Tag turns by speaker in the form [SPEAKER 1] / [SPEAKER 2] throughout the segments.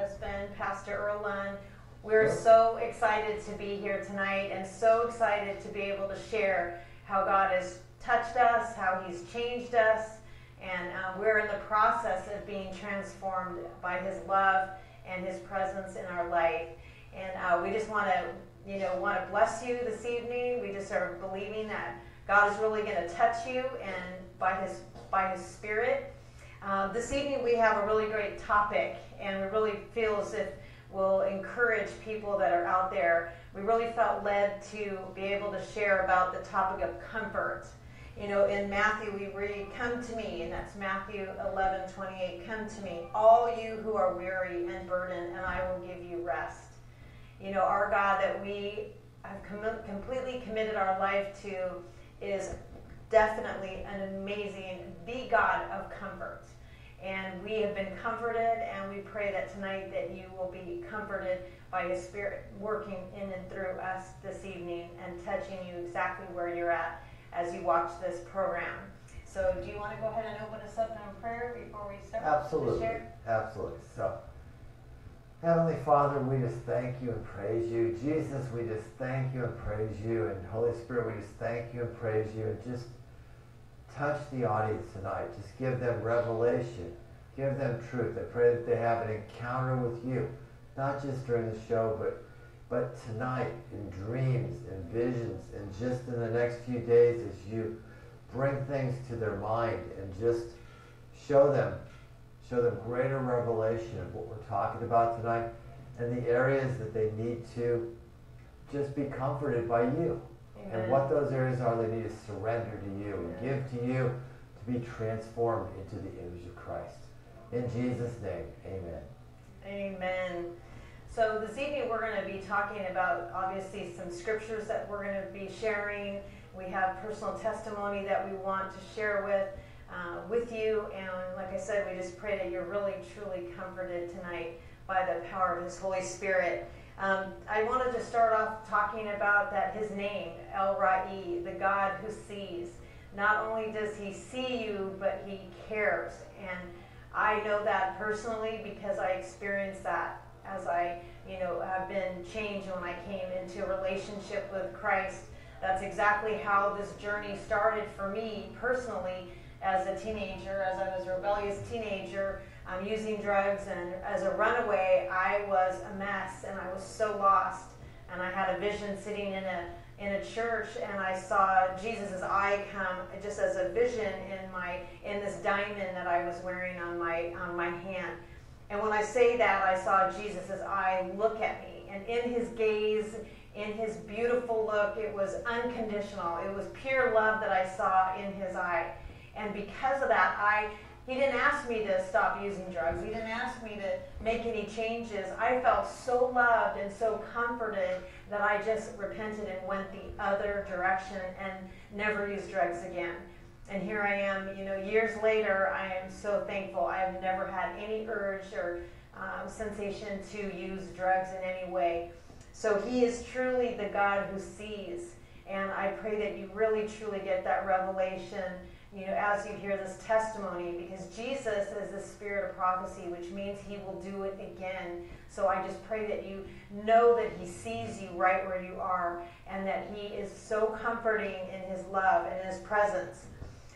[SPEAKER 1] husband, Pastor Earl Lund. We're so excited to be here tonight and so excited to be able to share how God has touched us, how He's changed us, and uh, we're in the process of being transformed by His love and His presence in our life. And uh, we just want to, you know, want to bless you this evening. We just are believing that God is really going to touch you and by His by His Spirit. Uh, this evening we have a really great topic, and we really feel as if we'll encourage people that are out there. We really felt led to be able to share about the topic of comfort. You know, in Matthew we read, Come to me, and that's Matthew 11 28. Come to me, all you who are weary and burdened, and I will give you rest. You know, our God that we have com- completely committed our life to is definitely an amazing, the God of comfort. And we have been comforted, and we pray that tonight that you will be comforted by His Spirit working in and through us this evening and touching you exactly where you're at as you watch this program. So, do you want to go ahead and open us up in prayer before we start?
[SPEAKER 2] Absolutely. Absolutely. So, Heavenly Father, we just thank you and praise you. Jesus, we just thank you and praise you. And Holy Spirit, we just thank you and praise you. And just touch the audience tonight. Just give them revelation. Give them truth. I pray that they have an encounter with you, not just during the show, but but tonight in dreams and visions and just in the next few days as you bring things to their mind and just show them show them greater revelation of what we're talking about tonight and the areas that they need to just be comforted by you. Amen. And what those areas are, they need to surrender to you and give to you to be transformed into the image of Christ. In Jesus' name, amen.
[SPEAKER 1] Amen. So this evening we're going to be talking about obviously some scriptures that we're going to be sharing. We have personal testimony that we want to share with uh, with you, and like I said, we just pray that you're really truly comforted tonight by the power of His Holy Spirit. Um, I wanted to start off talking about that his name, El Roi, the God who sees. Not only does he see you, but he cares. And I know that personally because I experienced that as I, you know, have been changed when I came into a relationship with Christ. That's exactly how this journey started for me personally as a teenager, as I was a rebellious teenager um, using drugs, and as a runaway, I was a mess and I was so lost. And I had a vision sitting in a in a church, and I saw Jesus' eye come just as a vision in my in this diamond that I was wearing on my on my hand. And when I say that, I saw Jesus' eye look at me, and in his gaze, in his beautiful look, it was unconditional. It was pure love that I saw in his eye. And because of that, I he didn't ask me to stop using drugs. He didn't ask me to make any changes. I felt so loved and so comforted that I just repented and went the other direction and never used drugs again. And here I am, you know, years later, I am so thankful. I have never had any urge or um, sensation to use drugs in any way. So he is truly the God who sees. And I pray that you really, truly get that revelation you know, as you hear this testimony, because Jesus is the spirit of prophecy, which means he will do it again. So I just pray that you know that he sees you right where you are and that he is so comforting in his love and his presence.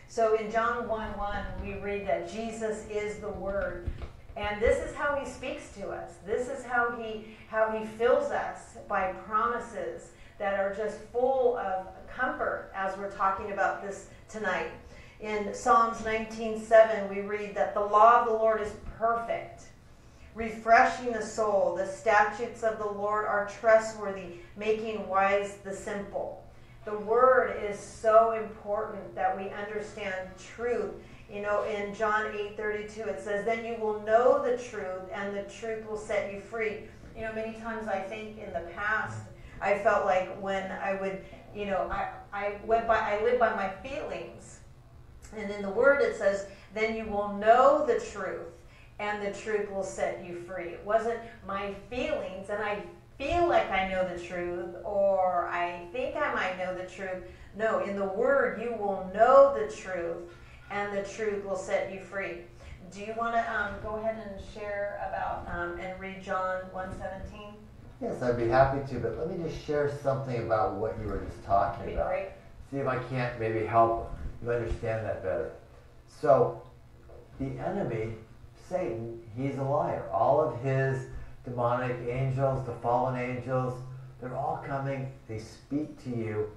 [SPEAKER 1] So in John 1 1, we read that Jesus is the Word. And this is how he speaks to us. This is how he how he fills us by promises that are just full of comfort as we're talking about this tonight in Psalms 19:7 we read that the law of the Lord is perfect, refreshing the soul. The statutes of the Lord are trustworthy, making wise the simple. The word is so important that we understand truth. You know, in John 8:32 it says, "Then you will know the truth, and the truth will set you free." You know, many times I think in the past I felt like when I would, you know, I, I went by I lived by my feelings and in the word it says, then you will know the truth, and the truth will set you free. It wasn't my feelings, and I feel like I know the truth, or I think I might know the truth. No, in the word you will know the truth, and the truth will set you free. do you want to um, go ahead and share about um, and read John 117?
[SPEAKER 2] Yes, I'd be happy to, but let me just share something about what you were just talking about.
[SPEAKER 1] great.
[SPEAKER 2] See if I can't maybe help you understand that better. So, the enemy, Satan, he's a liar. All of his demonic angels, the fallen angels, they're all coming, they speak to you,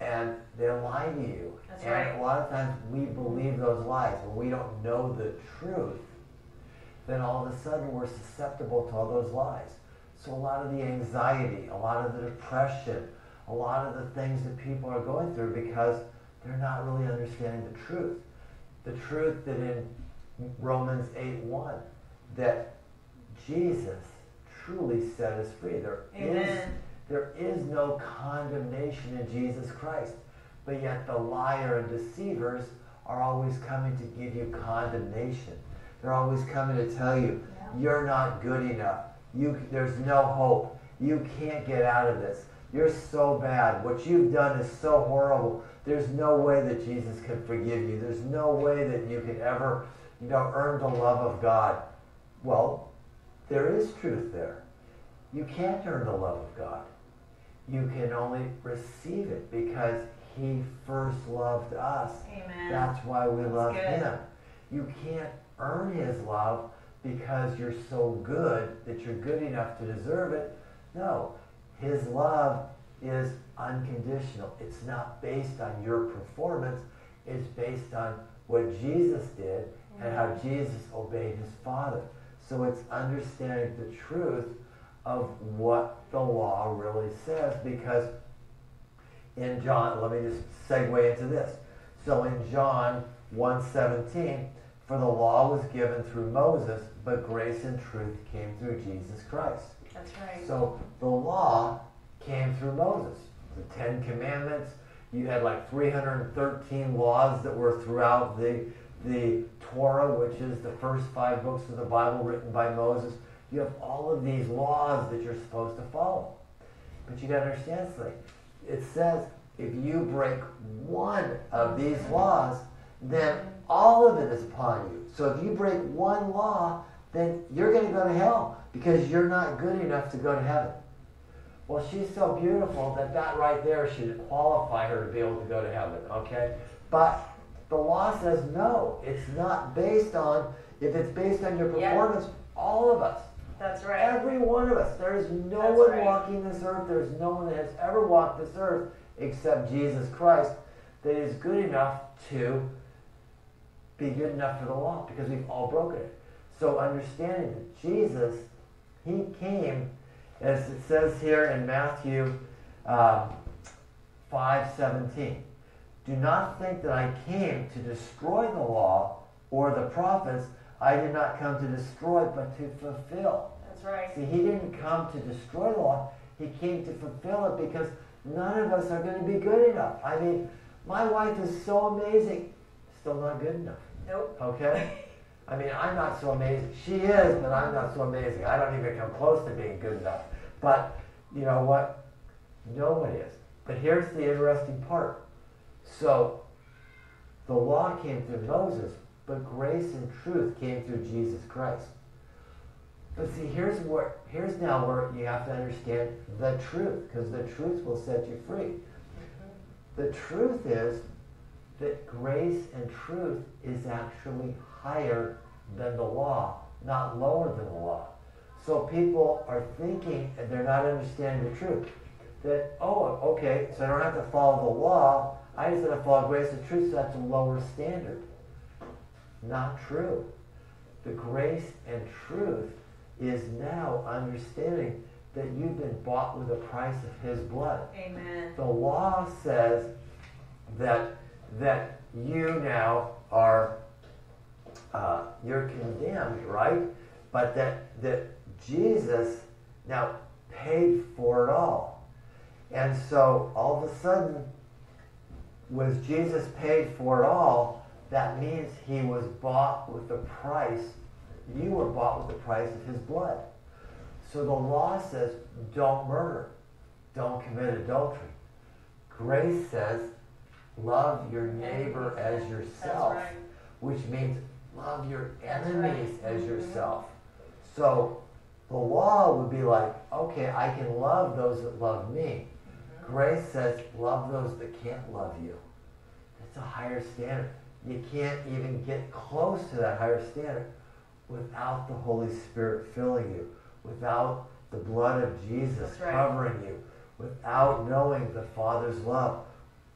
[SPEAKER 2] and they lie to you.
[SPEAKER 1] That's
[SPEAKER 2] and
[SPEAKER 1] right.
[SPEAKER 2] a lot of times we believe those lies. When we don't know the truth, then all of a sudden we're susceptible to all those lies. So a lot of the anxiety, a lot of the depression, a lot of the things that people are going through because they're not really understanding the truth. The truth that in Romans 8 1, that Jesus truly set us free. There is there is no condemnation in Jesus Christ. But yet the liar and deceivers are always coming to give you condemnation. They're always coming to tell you,
[SPEAKER 1] Yeah.
[SPEAKER 2] you're not good enough. You, there's no hope. You can't get out of this. You're so bad. What you've done is so horrible. There's no way that Jesus can forgive you. There's no way that you can ever, you know, earn the love of God. Well, there is truth there. You can't earn the love of God. You can only receive it because He first loved us.
[SPEAKER 1] Amen.
[SPEAKER 2] That's why we love
[SPEAKER 1] good.
[SPEAKER 2] Him. You can't earn His love because you're so good that you're good enough to deserve it. No, His love is unconditional. It's not based on your performance, it's based on what Jesus did and how mm-hmm. Jesus obeyed His Father. So it's understanding the truth of what the law really says because in John, let me just segue into this. So in John 1:17, for the law was given through Moses, but grace and truth came through Jesus Christ.
[SPEAKER 1] That's right.
[SPEAKER 2] So the law came through Moses. The Ten Commandments, you had like 313 laws that were throughout the, the Torah, which is the first five books of the Bible written by Moses. You have all of these laws that you're supposed to follow. But you got to understand something. It says if you break one of these laws, then all of it is upon you. So if you break one law, then you're going to go to hell because you're not good enough to go to heaven. Well, she's so beautiful that that right there should qualify her to be able to go to heaven, okay? But the law says no. It's not based on, if it's based on your
[SPEAKER 1] Yeah.
[SPEAKER 2] performance, all of us,
[SPEAKER 1] That's right.
[SPEAKER 2] every one of us, there is no
[SPEAKER 1] That's
[SPEAKER 2] one
[SPEAKER 1] right.
[SPEAKER 2] walking this earth, there's no one that has ever walked this earth except Jesus Christ that is good enough to be good enough for the law because we've all broken it. So understanding that Jesus, he came, as it says here in Matthew um, 5:17. Do not think that I came to destroy the law or the prophets. I did not come to destroy, but to fulfill.
[SPEAKER 1] That's right.
[SPEAKER 2] See, he didn't come to destroy the law. He came to fulfill it because none of us are going to be good enough. I mean, my wife is so amazing, still not good enough.
[SPEAKER 1] Nope.
[SPEAKER 2] Okay? I mean, I'm not so amazing. She is, but I'm not so amazing. I don't even come close to being good enough. But you know what? No one is. But here's the interesting part. So, the law came through Moses, but grace and truth came through Jesus Christ. But see, here's where here's now where you have to understand the truth, because the truth will set you free. Mm-hmm. The truth is that grace and truth is actually higher than the law, not lower than the law. So people are thinking, and they're not understanding the truth, that, oh, okay, so I don't have to follow the law, I just have to follow grace and truth, so that's a lower standard. Not true. The grace and truth is now understanding that you've been bought with the price of his blood.
[SPEAKER 1] Amen.
[SPEAKER 2] The law says that that you now are uh, you're condemned, right? But that that Jesus now paid for it all, and so all of a sudden, was Jesus paid for it all? That means he was bought with the price. You were bought with the price of his blood. So the law says, don't murder, don't commit adultery. Grace says, love your neighbor as yourself,
[SPEAKER 1] right.
[SPEAKER 2] which means love your
[SPEAKER 1] That's
[SPEAKER 2] enemies as
[SPEAKER 1] Mhm.
[SPEAKER 2] yourself. So the law would be like, okay, I can love those that love me. Grace says, love those that can't love you. It's a higher standard. You can't even get close to that higher standard without the Holy Spirit filling you, without the blood of Jesus
[SPEAKER 1] right.
[SPEAKER 2] covering you, without knowing the Father's love.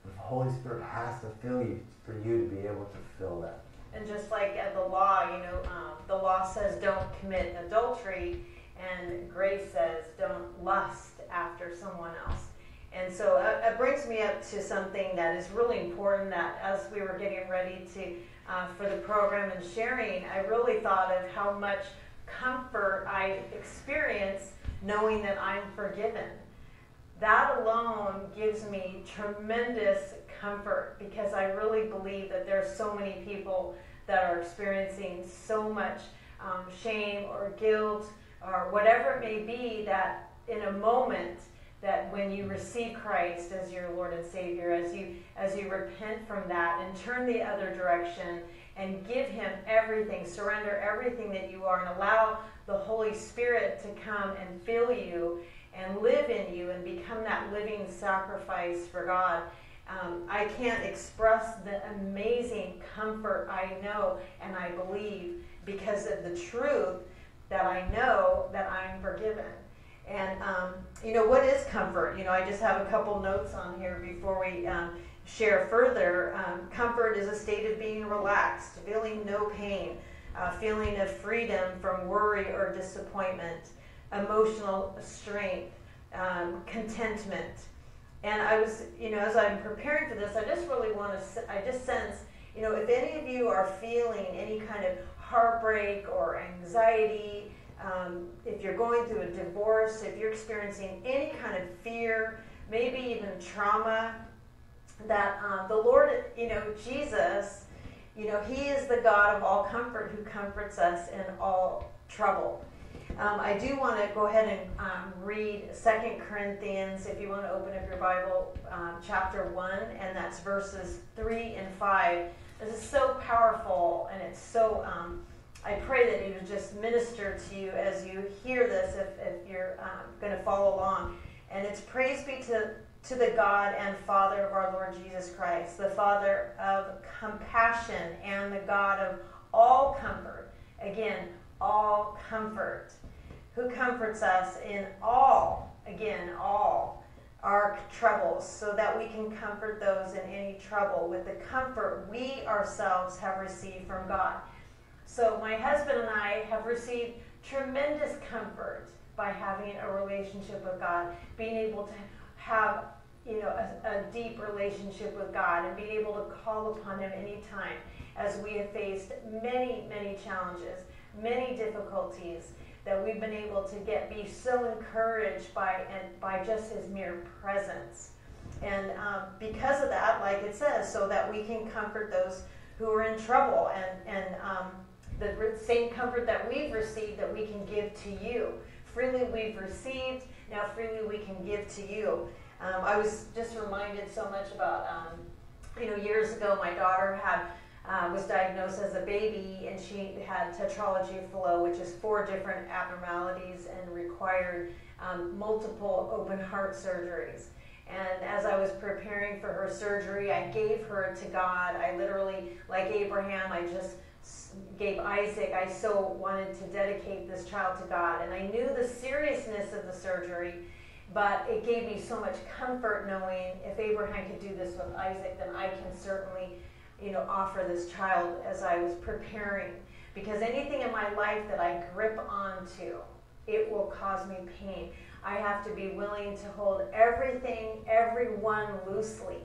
[SPEAKER 2] The Holy Spirit has to fill you for you to be able to fill that.
[SPEAKER 1] And just like at the law, you know, um, the law says don't commit adultery, and grace says don't lust after someone else. And so uh, it brings me up to something that is really important that as we were getting ready to uh, for the program and sharing, I really thought of how much comfort I experience knowing that I'm forgiven. That alone gives me tremendous comfort because I really believe that there's so many people that are experiencing so much um, shame or guilt or whatever it may be that in a moment that when you receive Christ as your Lord and Savior, as you as you repent from that and turn the other direction and give Him everything, surrender everything that you are, and allow the Holy Spirit to come and fill you and live in you and become that living sacrifice for God. Um, I can't express the amazing comfort I know and I believe because of the truth that I know that I'm forgiven. And, um, you know, what is comfort? You know, I just have a couple notes on here before we um, share further. Um, comfort is a state of being relaxed, feeling no pain, a feeling of freedom from worry or disappointment, emotional strength, um, contentment. And I was, you know, as I'm preparing for this, I just really want to, I just sense, you know, if any of you are feeling any kind of heartbreak or anxiety, um, if you're going through a divorce, if you're experiencing any kind of fear, maybe even trauma, that um, the Lord, you know, Jesus, you know, He is the God of all comfort who comforts us in all trouble. Um, I do want to go ahead and um, read Second Corinthians, if you want to open up your Bible, um, chapter 1, and that's verses 3 and 5. This is so powerful, and it's so, um, I pray that it would just minister to you as you hear this, if, if you're um, going to follow along. And it's praise be to, to the God and Father of our Lord Jesus Christ, the Father of compassion and the God of all comfort. Again, all comfort who comforts us in all, again, all our troubles, so that we can comfort those in any trouble with the comfort we ourselves have received from God. So, my husband and I have received tremendous comfort by having a relationship with God, being able to have you know a, a deep relationship with God, and being able to call upon Him anytime as we have faced many, many challenges, many difficulties that we've been able to get be so encouraged by and by just his mere presence. And um, because of that like it says so that we can comfort those who are in trouble and and um, the same comfort that we've received that we can give to you. Freely we've received now freely we can give to you. Um, i was just reminded so much about um, you know years ago my daughter had uh, was diagnosed as a baby, and she had tetralogy of Fallot, which is four different abnormalities and required um, multiple open heart surgeries. And as I was preparing for her surgery, I gave her to God. I literally, like Abraham, I just gave Isaac. I so wanted to dedicate this child to God. And I knew the seriousness of the surgery, but it gave me so much comfort knowing if Abraham could do this with Isaac, then I can certainly you know, offer this child as I was preparing. Because anything in my life that I grip onto, it will cause me pain. I have to be willing to hold everything, everyone loosely.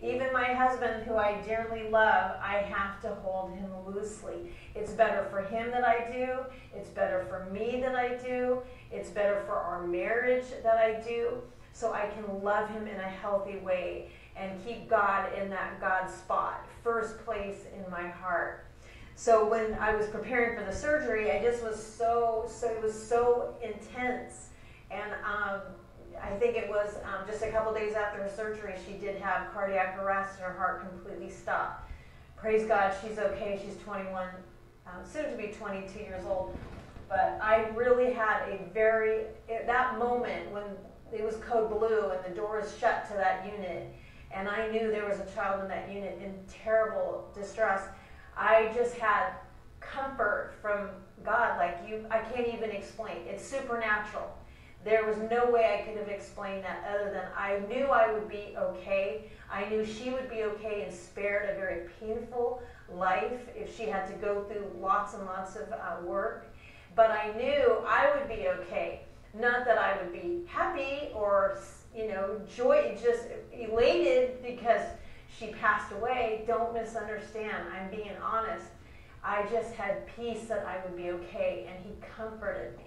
[SPEAKER 1] Even my husband, who I dearly love, I have to hold him loosely. It's better for him that I do. It's better for me that I do. It's better for our marriage that I do. So I can love him in a healthy way and keep God in that God spot, first place in my heart. So when I was preparing for the surgery, I just was so, so it was so intense. And um, I think it was um, just a couple days after her surgery, she did have cardiac arrest and her heart completely stopped. Praise God, she's okay. She's 21 um, soon to be 22 years old. But I really had a very, that moment when it was code blue and the doors shut to that unit, and I knew there was a child in that unit in terrible distress, I just had comfort from God like you I can't even explain. It's supernatural. There was no way I could have explained that other than I knew I would be okay. I knew she would be okay and spared a very painful life if she had to go through lots and lots of uh, work. But I knew I would be okay. Not that I would be happy or, you know, joy, just elated because she passed away. Don't misunderstand. I'm being honest. I just had peace that I would be okay, and he comforted me.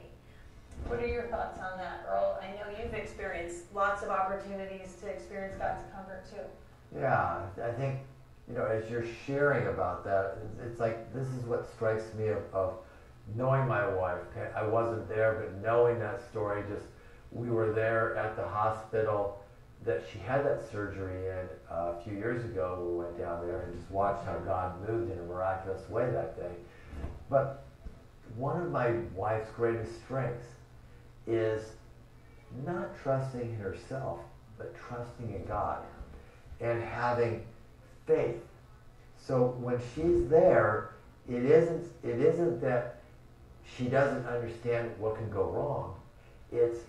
[SPEAKER 1] What are your thoughts on that, Earl? I know you've experienced lots of opportunities to experience God's comfort too.
[SPEAKER 2] Yeah, I think, you know, as you're sharing about that, it's like this is what strikes me of, of knowing my wife. I wasn't there, but knowing that story, just we were there at the hospital that she had that surgery in uh, a few years ago. We went down there and just watched how God moved in a miraculous way that day. But one of my wife's greatest strengths is not trusting in herself, but trusting in God and having faith. So when she's there, it isn't, it isn't that she doesn't understand what can go wrong. It's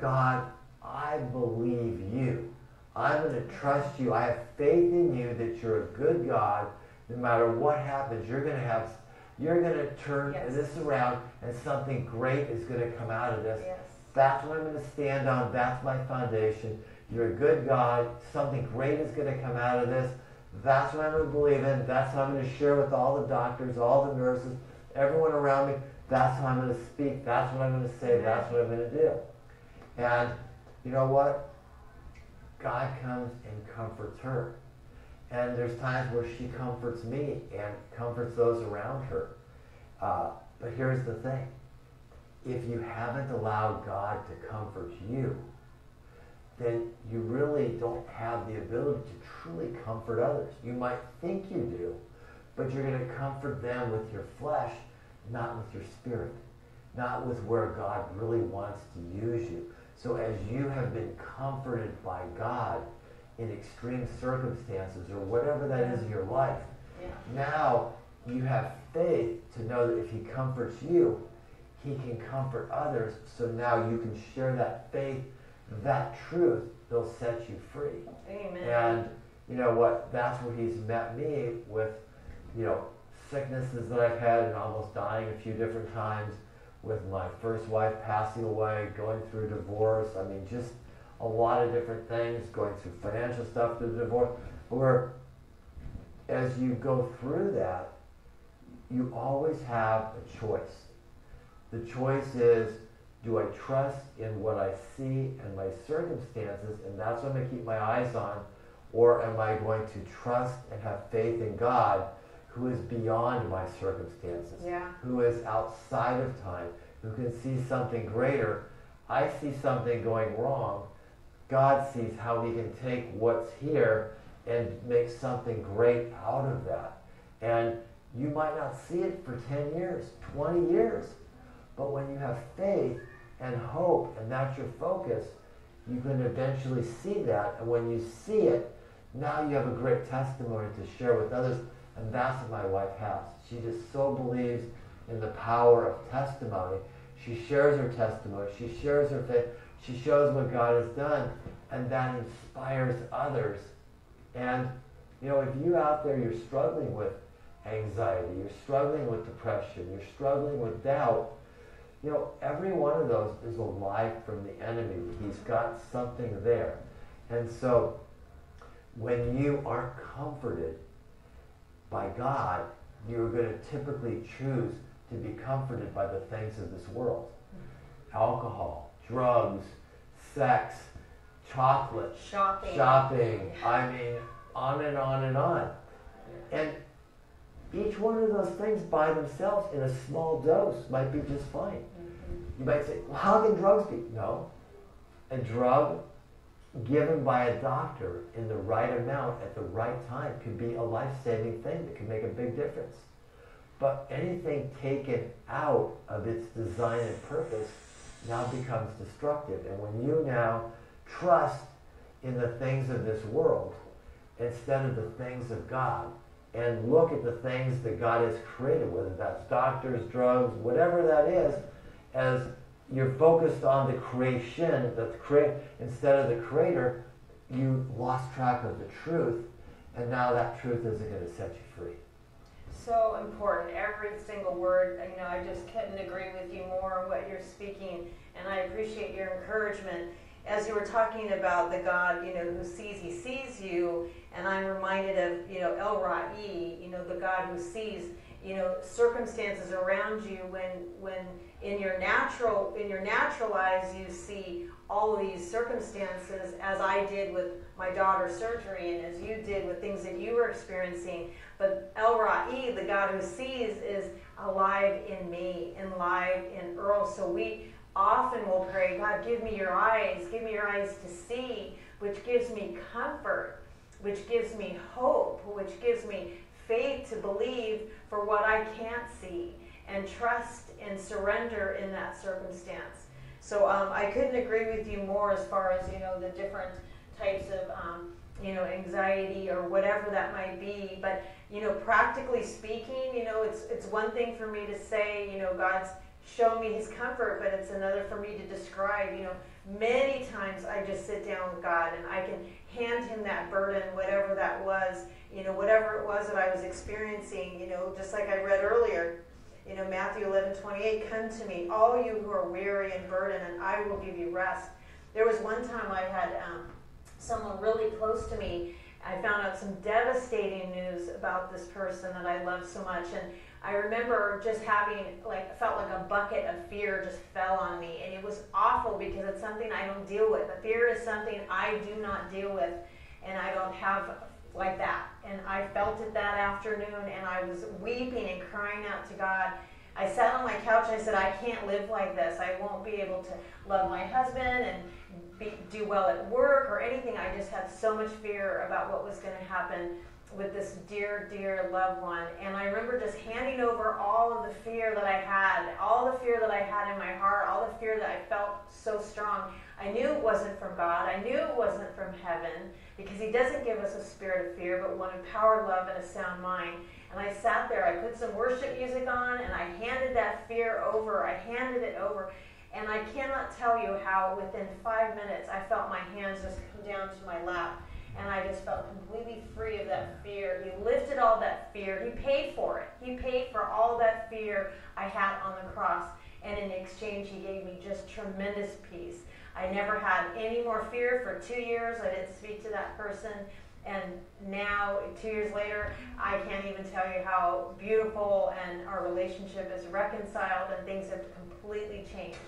[SPEAKER 2] God, I believe you. I'm going to trust you. I have faith in you that you're a good God. No matter what happens, you're going to have, you're going to turn yes. this around, and something great is going to come out of this.
[SPEAKER 1] Yes.
[SPEAKER 2] That's what I'm going to stand on. That's my foundation. You're a good God. Something great is going to come out of this. That's what I'm going to believe in. That's what I'm going to share with all the doctors, all the nurses, everyone around me. That's what I'm going to speak. That's what I'm going to say. That's what I'm going to do. And you know what? God comes and comforts her. And there's times where she comforts me and comforts those around her. Uh, but here's the thing. If you haven't allowed God to comfort you, then you really don't have the ability to truly comfort others. You might think you do, but you're going to comfort them with your flesh, not with your spirit, not with where God really wants to use you. So as you have been comforted by God in extreme circumstances or whatever that is in your life,
[SPEAKER 1] yeah.
[SPEAKER 2] now you have faith to know that if he comforts you, he can comfort others. So now you can share that faith, that truth, they'll set you free.
[SPEAKER 1] Amen.
[SPEAKER 2] And you know what? That's where he's met me with, you know, sicknesses that I've had and almost dying a few different times with my first wife passing away, going through divorce. I mean, just a lot of different things, going through financial stuff through the divorce. Where as you go through that, you always have a choice. The choice is, do I trust in what I see and my circumstances, and that's what I'm going to keep my eyes on, or am I going to trust and have faith in God who is beyond my circumstances,
[SPEAKER 1] yeah.
[SPEAKER 2] who is outside of time, who can see something greater. I see something going wrong. God sees how he can take what's here and make something great out of that. And you might not see it for 10 years, 20 years, but when you have faith and hope and that's your focus, you can eventually see that. And when you see it, now you have a great testimony to share with others. And that's what my wife has. She just so believes in the power of testimony. She shares her testimony. She shares her faith. She shows what God has done. And that inspires others. And, you know, if you out there, you're struggling with anxiety, you're struggling with depression, you're struggling with doubt, you know, every one of those is a lie from the enemy. He's got something there. And so, when you are comforted by God, you're going to typically choose to be comforted by the things of this world alcohol, drugs, sex, chocolate,
[SPEAKER 1] shopping.
[SPEAKER 2] shopping. I mean, on and on and on. And each one of those things by themselves in a small dose might be just fine. Mm-hmm. You might say, well, how can drugs be? No. A drug given by a doctor in the right amount at the right time could be a life-saving thing that could make a big difference. But anything taken out of its design and purpose now becomes destructive. And when you now trust in the things of this world instead of the things of God, and look at the things that God has created, whether that's doctors, drugs, whatever that is, as you're focused on the creation, the crea- instead of the creator, you lost track of the truth, and now that truth isn't going to set you free.
[SPEAKER 1] So important, every single word. You know, I just couldn't agree with you more on what you're speaking, and I appreciate your encouragement. As you were talking about the God, you know, who sees, He sees you, and I'm reminded of, you know, El Roi, you know, the God who sees, you know, circumstances around you when, when in your natural, in your natural eyes you see all of these circumstances, as I did with my daughter's surgery, and as you did with things that you were experiencing. But El Roi, the God who sees, is alive in me and live in Earl. So we often will pray, God, give me your eyes, give me your eyes to see, which gives me comfort, which gives me hope, which gives me faith to believe for what I can't see, and trust and surrender in that circumstance. So um, I couldn't agree with you more as far as you know the different types of um, you know anxiety or whatever that might be. But you know, practically speaking, you know, it's it's one thing for me to say, you know, God's shown me His comfort, but it's another for me to describe. You know, many times I just sit down with God and I can hand Him that burden, whatever that was, you know, whatever it was that I was experiencing. You know, just like I read earlier you know, Matthew 11, 28, come to me, all you who are weary and burdened, and I will give you rest. There was one time I had um, someone really close to me. I found out some devastating news about this person that I love so much. And I remember just having, like, felt like a bucket of fear just fell on me. And it was awful because it's something I don't deal with. The fear is something I do not deal with. And I don't have like that. And I felt it that afternoon, and I was weeping and crying out to God. I sat on my couch. I said, I can't live like this. I won't be able to love my husband and be, do well at work or anything. I just had so much fear about what was going to happen with this dear, dear loved one. And I remember just handing over all of the fear that I had, all the fear that I had in my heart, all the fear that I felt so strong. I knew it wasn't from God. I knew it wasn't from heaven because He doesn't give us a spirit of fear, but one of power, love, and a sound mind. And I sat there, I put some worship music on, and I handed that fear over. I handed it over. And I cannot tell you how within five minutes I felt my hands just come down to my lap. And I just felt completely free of that fear. He lifted all that fear. He paid for it. He paid for all that fear I had on the cross. And in exchange, He gave me just tremendous peace. I never had any more fear for two years. I didn't speak to that person. And now, two years later, I can't even tell you how beautiful and our relationship is reconciled and things have completely changed.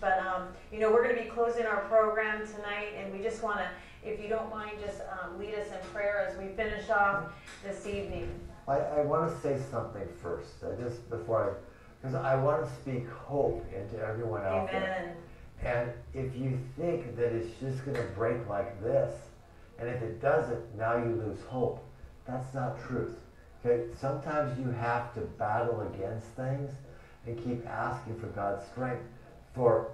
[SPEAKER 1] But, um, you know, we're going to be closing our program tonight, and we just want to, if you don't mind, just um, lead us in prayer as we finish off this evening.
[SPEAKER 2] I, I want to say something first, I just before I, because I want to speak hope into everyone out
[SPEAKER 1] Amen.
[SPEAKER 2] there. And if you think that it's just going to break like this, and if it doesn't, now you lose hope. That's not truth. Okay? Sometimes you have to battle against things and keep asking for God's strength for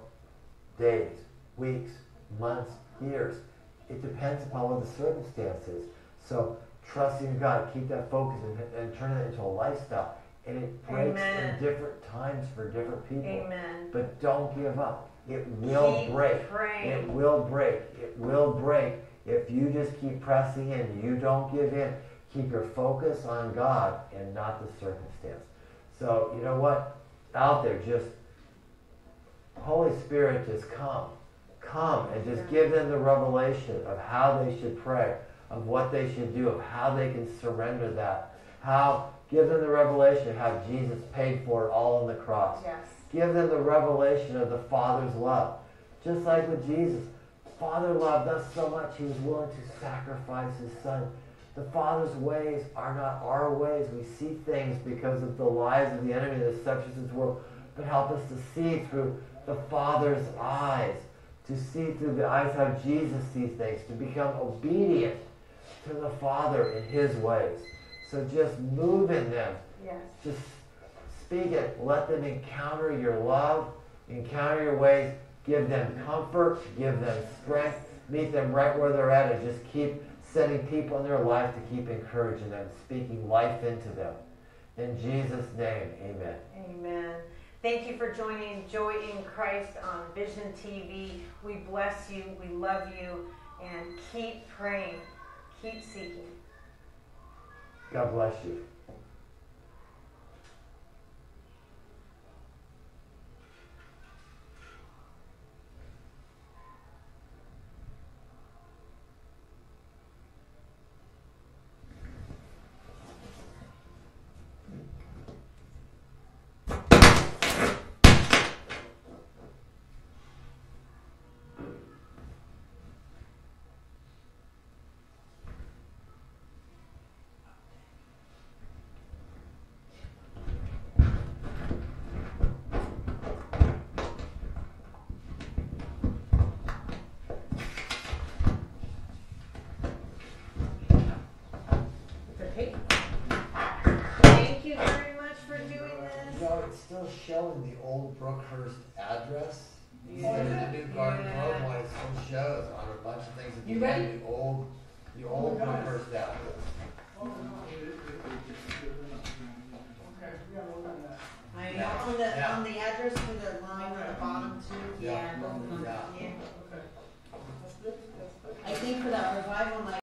[SPEAKER 2] days, weeks, months, years. It depends upon what the circumstances. So trusting in God, keep that focus and, and turn it into a lifestyle. And it breaks
[SPEAKER 1] Amen.
[SPEAKER 2] in different times for different people.
[SPEAKER 1] Amen.
[SPEAKER 2] But don't give up. It will
[SPEAKER 1] Keep
[SPEAKER 2] break.
[SPEAKER 1] praying.
[SPEAKER 2] It will break. It will break if you just keep pressing in. You don't give in. Keep your focus on God and not the circumstance. So, you know what? Out there, just Holy Spirit, just come. Come and just give them the revelation of how they should pray, of what they should do, of how they can surrender that. How, give them the revelation of how Jesus paid for it all on the cross.
[SPEAKER 1] Yes.
[SPEAKER 2] Give them the revelation of the Father's love. Just like with Jesus, Father loved us so much he was willing to sacrifice his son. The Father's ways are not our ways. We see things because of the lies of the enemy that subjects this world, but help us to see through the Father's eyes, to see through the eyes how Jesus sees things, to become obedient to the Father in his ways. So just move in them.
[SPEAKER 1] Yes.
[SPEAKER 2] Just speak it. Let them encounter your love, encounter your ways. Give them comfort, give them strength, meet them right where they're at, and just keep sending people in their life to keep encouraging them, speaking life into them. In Jesus' name, amen.
[SPEAKER 1] Amen. Thank you for joining Joy in Christ on Vision TV. We bless you, we love you, and keep praying, keep seeking.
[SPEAKER 2] God bless you.
[SPEAKER 3] still showing the old Brookhurst address.
[SPEAKER 1] Yeah.
[SPEAKER 3] New Garden Grove one, it still shows on a bunch of things.
[SPEAKER 4] You ready?
[SPEAKER 3] The old, the old Brookhurst address.
[SPEAKER 4] Yeah. on the, Yeah.
[SPEAKER 1] on the address with the line on the bottom too, Yeah. yeah. I think for that revival night,